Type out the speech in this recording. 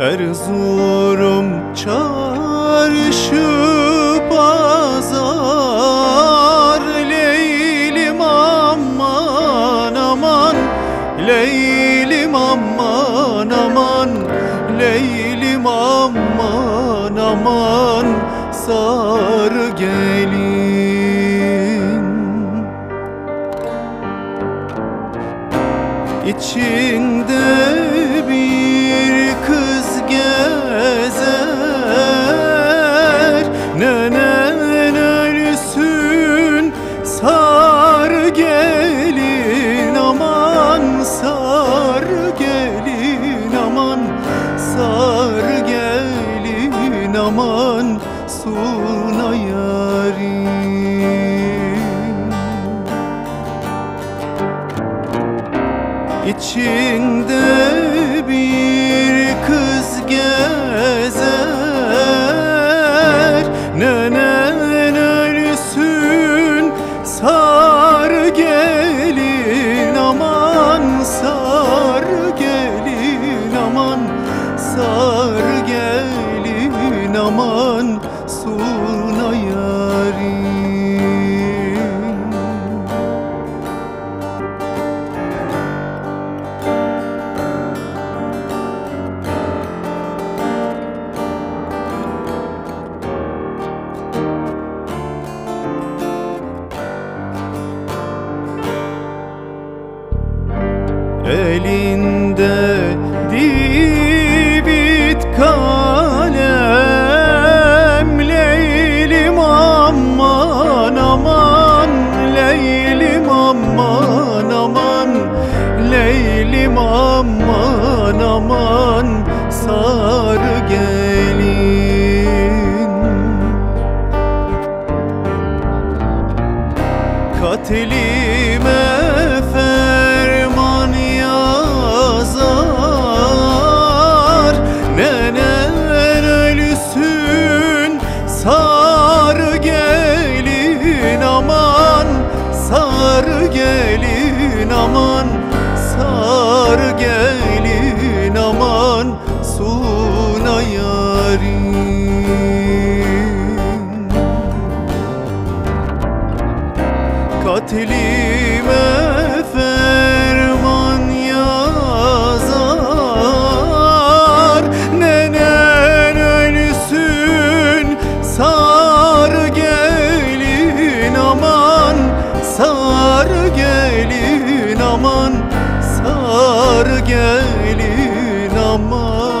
Erzurum çarşı pazar Leylim aman aman Leylim aman aman Leylim aman aman Sarı gelin. İçinde bir kız aman Suna yarim. İçinde bir kız gezer Elinde divit kalem. Leylim aman aman Leylim aman aman. Leylim aman aman Sarı gelin. Katilime aman Sar gelin aman Suna yarim. Katilime aman Sar gelin aman